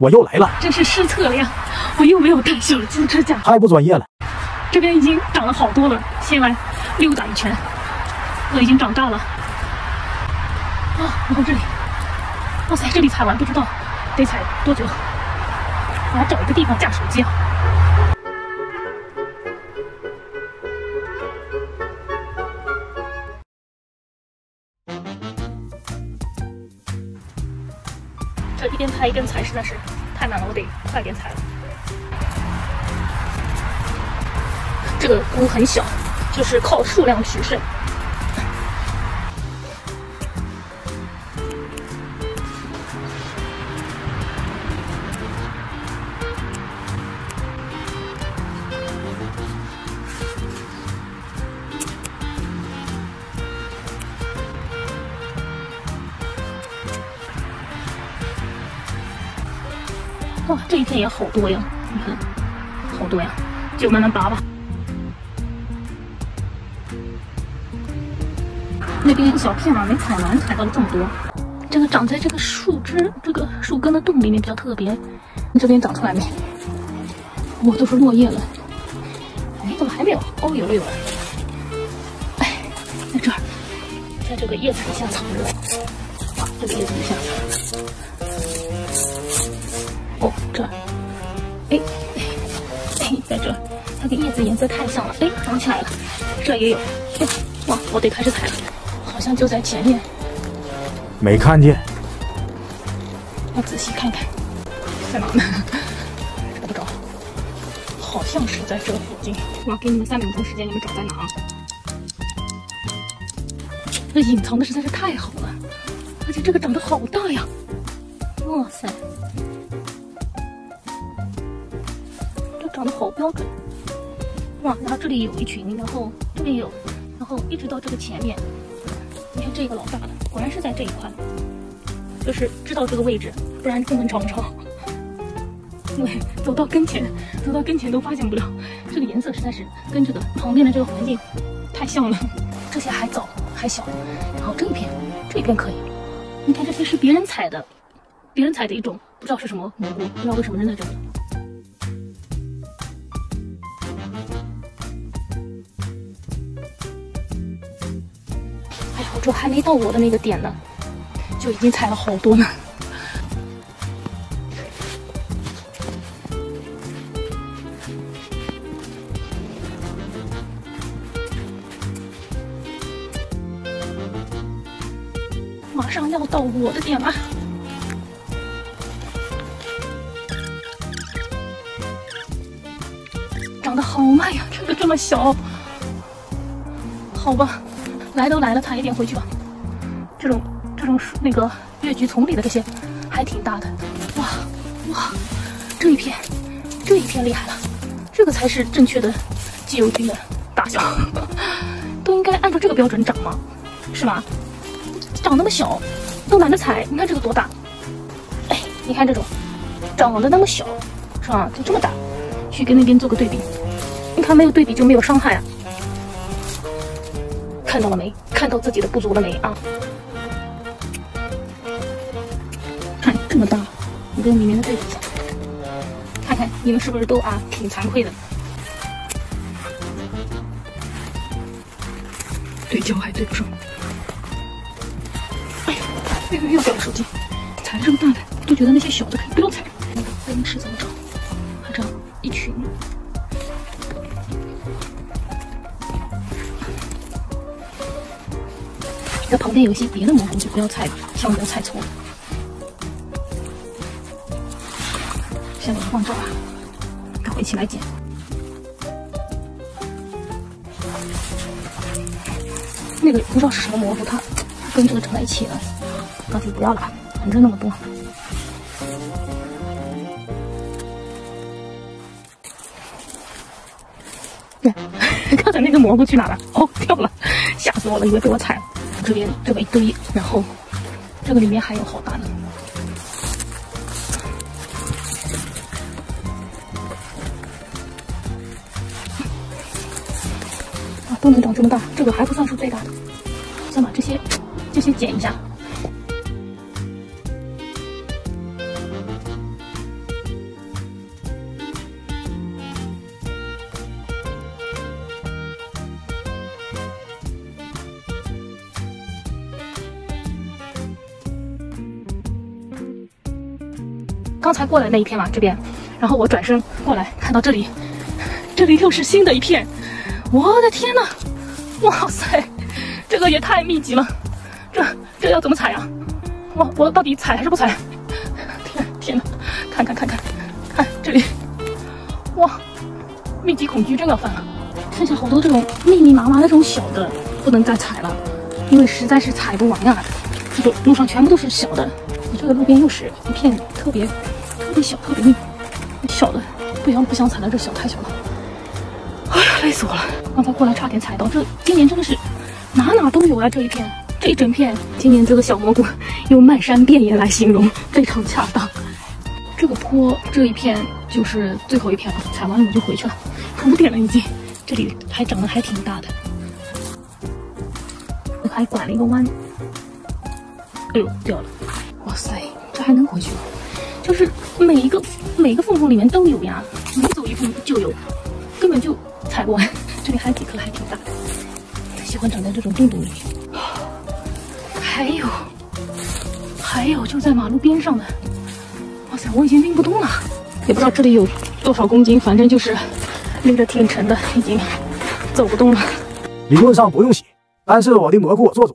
我又来了，真是失策了呀！我又没有带小金支架，太不专业了。这边已经长了好多了，先来溜达一圈。我已经长大了。啊，然后这里，哇塞，这里踩完不知道得踩多久。我要找一个地方架手机啊。这一边拍一边踩实在是太难了，我得快点踩了。这个菇很小，就是靠数量取胜。哇，这一片也好多呀！你看，好多呀，就慢慢拔吧。那边一小片嘛，没采完，采到了这么多。这个长在这个树枝、这个树根的洞里面比较特别。这边长出来没？哇，都是落叶了。哎，怎么还没有？哦，有了有了。哎，在这儿，在这个叶子底下藏着。哇，这个叶子底下。哦，这儿，哎，哎，在这儿，它的叶子颜色太像了，哎，长起来了，这也有，哇，我得开始采了，好像就在前面，没看见，要仔细看看，在哪呢？找不着，好像是在这附近，我给你们三秒钟时间，你们找在哪啊？这隐藏的实在是太好了，而且这个长得好大呀，哇塞！长得好标准，哇！然后这里有一群，然后这边有，然后一直到这个前面，你看这个老大的，果然是在这一块，就是知道这个位置，不然根本找不着。因为走到跟前，走到跟前都发现不了，这个颜色实在是跟这个旁边的这个环境太像了。这些还早还小，然后这一片，这一片可以，你看这些是别人采的，别人采的一种不知道是什么蘑菇，不知道为什么扔在这里。我还没到我的那个点呢，就已经采了好多呢。马上要到我的点了，长得好慢呀，这个这么小，好吧。来都来了，采一点回去吧。这种这种那个越橘丛里的这些还挺大的，哇哇，这一片这一片厉害了，这个才是正确的鸡油菌的大小，都应该按照这个标准长吗？是吗？长那么小，都懒得采。你看这个多大？哎，你看这种长得那么小，是吧？就这么大，去跟那边做个对比，你看没有对比就没有伤害啊。看到了没？看到自己的不足了没啊？看这么大，你跟里面的对比一下，看看你们是不是都啊挺惭愧的？对焦还对不上。哎呀，又又掉了手机，采了这么大的，都觉得那些小的可以不用踩。那个分是怎么找？这旁边有一些别的蘑菇就不要采了，千万不要采错了。先把它放这儿，赶快一起来捡。那个不知道是什么蘑菇，它跟这个长在一起了，那就不要了吧，反正那么多。刚才那个蘑菇去哪了？哦，掉了，吓死我了，以为被我踩了。这边这么一堆，然后这个里面还有好大的，啊，都能长这么大，这个还不算是最大的。先把这些这些剪一下。刚才过来那一片嘛，这边，然后我转身过来，看到这里，这里又是新的一片，我的天呐，哇塞，这个也太密集了，这这要怎么踩啊？我我到底踩还是不踩？天天呐，看看看看看这里，哇，密集恐惧症要犯了，剩下好多这种密密麻麻的这种小的，不能再踩了，因为实在是踩不完呀。这个路上全部都是小的，这个路边又是一片特别特别小、特别密小的，不想不想踩到这小太小了。哎呀，累死我了！刚才过来差点踩到，这今年真的是哪哪都有啊！这一片，这一整片，今年这个小蘑菇用漫山遍野来形容，非常恰当。这个坡这一片就是最后一片了，踩完了我就回去了，五点了已经。这里还长得还挺大的，我还拐了一个弯。哎呦，掉了！哇塞，这还能回去吗？就是每一个每个缝缝里面都有呀，每走一步就有，根本就踩不完。这里还几颗还挺大的，喜欢长在这种洞洞里。还有，还有就在马路边上的。哇塞，我已经拎不动了，也不知道这里有多少公斤，反正就是拎着挺沉的，已经走不动了。理论上不用洗，但是我的蘑菇我做主。